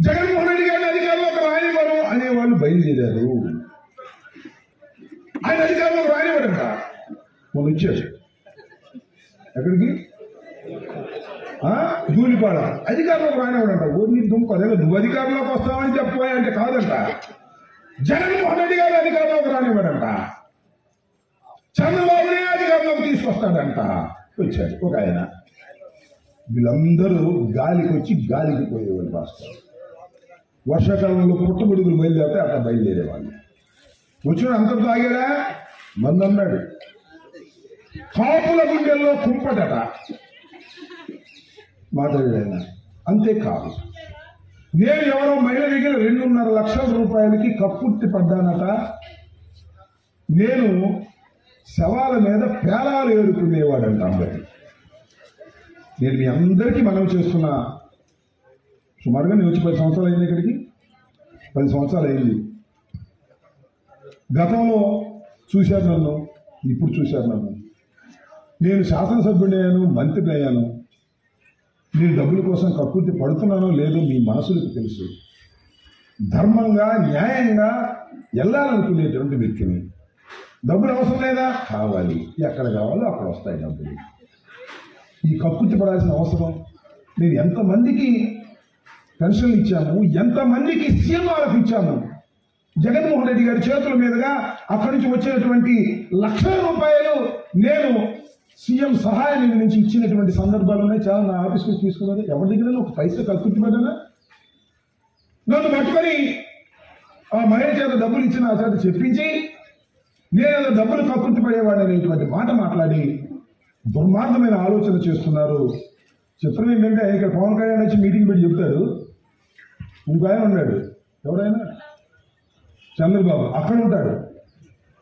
జగన్మోహన్ రెడ్డి గారిని అధికారంలోకి రానివ్వరు అనే వాళ్ళు బయలుదేరారు. ఆయన అధికారంలోకి రానివ్వడంట. మొన్న వచ్చాడు ఎక్కడికి? ఆ? ధూళిపాడ అధికారంలోకి రానివ్వడంట. ఊరిని దుంకు అదే నువ్వు అధికారంలోకి వస్తావని చెప్పబోయా అంటే కాదంట. జగన్మోహన్ రెడ్డి గారు అధికారంలోకి రానివ్వడంట. చంద్రబాబునే అధికారంలోకి తీసుకొస్తాడంట. వచ్చాడు ఒక ఆయన. వీళ్ళందరూ గాలికి వచ్చి గాలికి పోయేవాళ్ళు భాస్కర్. వర్షాకాలంలో పుట్టగొడుగులు బయలుదేరితే అట్లా బయలుదేరేవాళ్ళు. వచ్చిన అంతం తాగాడా మందన్నాడు కాపుల గుండెల్లో కుంపటట. మాట్లాడాడు ఆయన. అంతేకాదు నేను ఎవరో మహిళ దగ్గర రెండున్నర లక్షల రూపాయలకి కప్పుర్తి పడ్డానట. నేను శవాల మీద పేలాలు ఏరుకునేవాడంట అమ్మాయి నేను మీ అందరికీ మనం చేస్తున్నా. సుమారుగా నేను వచ్చి పది సంవత్సరాలు అయింది ఇక్కడికి. పది సంవత్సరాలు అయింది. గతంలో చూశారు నన్ను ఇప్పుడు చూశారు నన్ను. నేను శాసనసభ్యుని అయ్యాను మంత్రిని అయ్యాను. నేను డబ్బుల కోసం కక్కుర్తి పడుతున్నానో లేదో మీ మనసులకు తెలుసు. ధర్మంగా న్యాయంగా వెళ్ళాలనుకునేటువంటి వ్యక్తిని. డబ్బులు అవసరం లేదా? కావాలి. ఎక్కడ కావాలో అక్కడ వస్తాయి డబ్బులు. ఈ కక్కుర్తి పడాల్సిన అవసరం. నేను ఎంతమందికి పెన్షన్లు ఇచ్చాము ఎంతమందికి సీఎంఆర్ఎఫ్ ఇచ్చాము జగన్మోహన్ రెడ్డి గారి చేతుల మీదుగా అక్కడి నుంచి వచ్చినటువంటి లక్షల రూపాయలు నేను సీఎం సహాయం నుంచి ఇచ్చినటువంటి సందర్భాలు ఉన్నాయి. చాలా నా ఆఫీస్కి తీసుకున్నది ఎవరి దగ్గర ఒక పైసా కక్కుర్తి పడ్డానా నన్ను పట్టుకొని ఆ మహిళ చేత డబ్బులు ఇచ్చిన ఆ చేత చెప్పించి నేను అలా డబ్బులు కక్కుర్తి పడేవాడు అనేటువంటి మాట మాట్లాడి దుర్మార్గమైన ఆలోచన చేస్తున్నారు. చిత్రం ఏంటంటే ఇక్కడ పవన్ కళ్యాణ్ వచ్చి మీటింగ్ పెట్టి చెప్తారు. ఇంకో ఆయన ఉన్నాడు. ఎవరైనా? చంద్రబాబు. అక్కడ ఉంటాడు.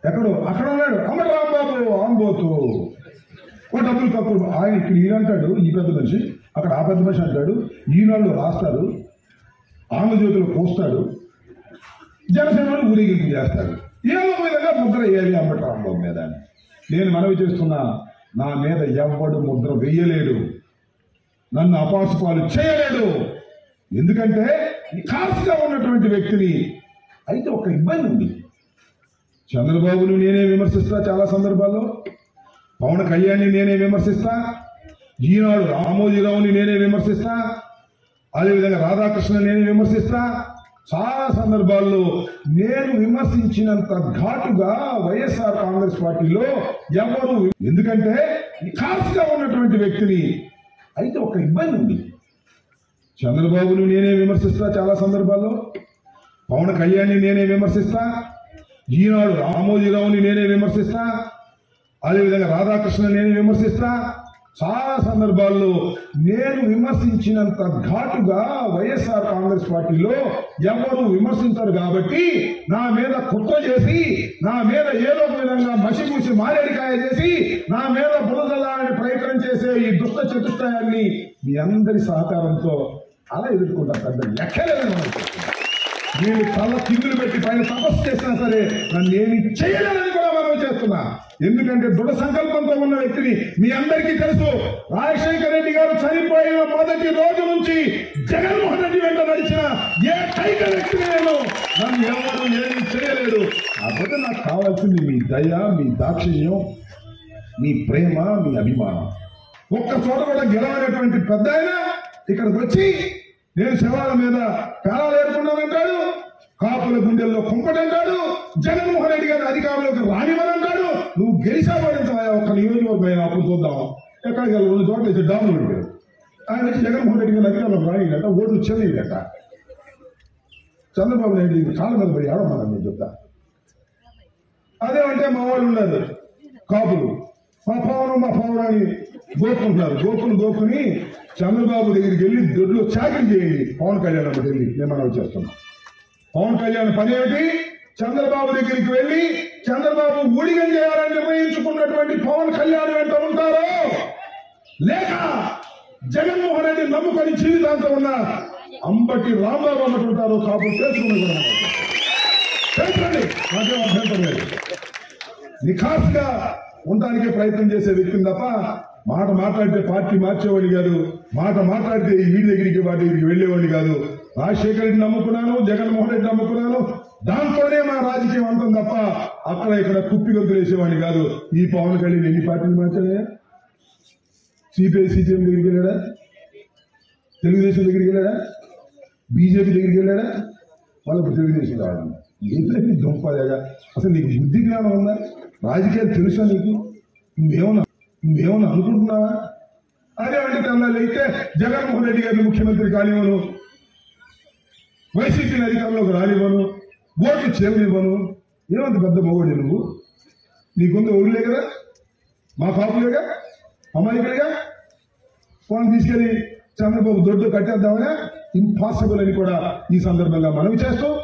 ఎక్కడో? అక్కడ ఉన్నాడు. అమ్మ రాంబాబు ఆంబోతు. ఓ డబ్బులు కక్కుడు ఆయన ఇక్కడ ఈయనంటాడు ఈ పెద్ద మనిషి. అక్కడ ఆ పెద్ద మనిషి అంటాడు. ఈనాళ్ళు రాస్తాడు. ఆంధ్రజ్యోతిలో పోస్తాడు. జనసేనలు ఊరేగింపు చేస్తాడు. ఏదో విధంగా ముద్ర వేయాలి అంబటి రాంబాబు మీద. అని. నేను మనవి చేస్తున్నా నా మీద ఎవ్వడు ముద్ర వేయలేడు. నన్ను అపాసుపాలు చేయలేడు ఎందుకంటే కాసుగా ఉన్నటువంటి వ్యక్తిని అయితే ఒక ఇబ్బంది ఉంది. చంద్రబాబును నేనే విమర్శిస్తా చాలా సందర్భాల్లో పవన్ కళ్యాణ్ని నేనే విమర్శిస్తా ఈనాడు రామోజీరావుని నేనే విమర్శిస్తా అదేవిధంగా రాధాకృష్ణ నేనే విమర్శిస్తా. చాలా సందర్భాల్లో నేను విమర్శించినంత ఘాటుగా వైఎస్ఆర్ కాంగ్రెస్ పార్టీలో ఎవరు ఎందుకంటే కాసుగా ఉన్నటువంటి వ్యక్తిని అయితే ఒక ఇబ్బంది ఉంది. చంద్రబాబును నేనే విమర్శిస్తా చాలా సందర్భాల్లో. పవన్ కళ్యాణ్ని నేనే విమర్శిస్తా. ఈనాడు రామోజీరావుని నేనే విమర్శిస్తా. అదేవిధంగా రాధాకృష్ణ నేనే విమర్శిస్తా. చాలా సందర్భాల్లో నేను విమర్శించినంత ఘాటుగా వైఎస్ఆర్ కాంగ్రెస్ పార్టీలో ఎవరు విమర్శించరు కాబట్టి నా మీద కుట్ర చేసి నా మీద ఏదో ఒక విధంగా మసిపూసి మారేడికాయ చేసి నా మీద బురదలాలని ప్రయత్నం చేసే ఈ దుష్ట చతుష్టయాన్ని మీ అందరి సహకారంతో అలా ఎదుర్కొంటారు పెద్ద లెక్కలేదు నేను తల కిందులు పెట్టి పైన తపస్సు చేసినా సరే నన్ను ఏమి చేయలేదని కూడా మనం చేస్తున్నా. ఎందుకంటే దృఢ సంకల్పంతో ఉన్న వ్యక్తిని మీ అందరికీ తెలుసు రాజశేఖర రెడ్డి గారు చనిపోయిన మొదటి రోజు నుంచి జగన్మోహన్ రెడ్డి వెంట నడిచిన ఏ కైక వ్యక్తిని నేను నన్ను ఎవరు ఏమి చేయలేదు కాకపోతే నాకు కావాల్సింది మీ దయ మీ దాక్షిణ్యం మీ ప్రేమ మీ అభిమానం. ఒక్క చోట కూడా గెలవనటువంటి పెద్ద ఆయన ఇక్కడికి వచ్చి నేను శవాల మీద పేరాలు ఏరుకున్నానంటాడు కాపుల గుండెల్లో కుంపడంటాడు జగన్మోహన్ రెడ్డి గారి అధికారంలోకి రానివ్వనంటాడు నువ్వు గెలిచాబడించవా ఒక్క నియోజకవర్గం అయినా అప్పుడు చూద్దాం. ఎక్కడికి వెళ్ళి రెండు చోట్ల ఇచ్చి డాములు పెట్టారు ఆయన వచ్చి జగన్మోహన్ రెడ్డి గారి అధికారంలోకి రానియట ఓటు చెల్లియట చంద్రబాబు నాయుడు కాళ్ళ మీద పడి ఆడమన్నా నేను చెప్తా. అదేమంటే మా వాళ్ళు ఉన్నారు కాపులు. మా పవనం మా పవనం అని గోకుంటున్నారు. గోకుని గోకుని చంద్రబాబు దగ్గరికి వెళ్ళి దొడ్లో చాకరీ చేయండి. పవన్ కళ్యాణ్ అమ్మకి వెళ్ళి నేను చేస్తున్నాం. పవన్ కళ్యాణ్ పని ఏమిటి చంద్రబాబు దగ్గరికి వెళ్ళి చంద్రబాబు ఊడిగం చేయాలని నిర్ణయించుకున్నటువంటి పవన్ కళ్యాణ్ వెంట ఉంటారో? లేక జగన్మోహన్ రెడ్డి నమ్ముకొని జీవితాంతం ఉన్న అంబటి రాంబాబు అమ్మటి ఉంటారో కాపు తెలుసుకుని తెలుసండి? నాకేం అభ్యంతరం లేదు. నిఖాస్గా ఉండడానికి ప్రయత్నం చేసే వ్యక్తిని తప్ప మాట మాట్లాడితే పార్టీ మార్చేవాడిని కాదు. మాట మాట్లాడితే వీడి దగ్గరికి వాటి దగ్గరికి వెళ్ళేవాడిని కాదు. రాజశేఖర రెడ్డి నమ్ముకున్నాను జగన్మోహన్ రెడ్డి నమ్ముకున్నాను. దాంతోనే మా రాజకీయం అంతం తప్ప అక్కడ ఇక్కడ కుప్పి గొంతులు వేసేవాడిని కాదు. ఈ పవన్ కళ్యాణ్ ఎన్ని పార్టీలు మార్చాడే సిపిఐ సిపిఎం దగ్గరికి వెళ్ళాడా? తెలుగుదేశం దగ్గరికి వెళ్ళాడా? బీజేపీ దగ్గరికి వెళ్ళాడా? వాళ్ళు తెలుగుదేశం కావాలి ఏంటంటే దుంపదేగా అసలు నీకు బుద్ధి జ్ఞానం ఉందా? రాజకీయాలు తెలుసా నీకు? నువ్వేమన్నా నువ్వేమని అనుకుంటున్నావా? అదే అంటే తెల్లాలి అయితే జగన్మోహన్ రెడ్డి గారిని ముఖ్యమంత్రి కానివ్వను. వైసీపీని అధికారంలోకి రానివ్వను. ఓట్లు చేయనివ్వను ఏమంత పెద్ద మొగోడి నువ్వు? నీకుంది ఊరులే కదా? మా కాపులేగా అమాయకుడిగా? ఫోన్ తీసుకెళ్ళి చంద్రబాబు దొడ్డు కట్టేద్దామనే? ఇంపాసిబుల్ అని కూడా ఈ సందర్భంగా మనవి చేస్తూ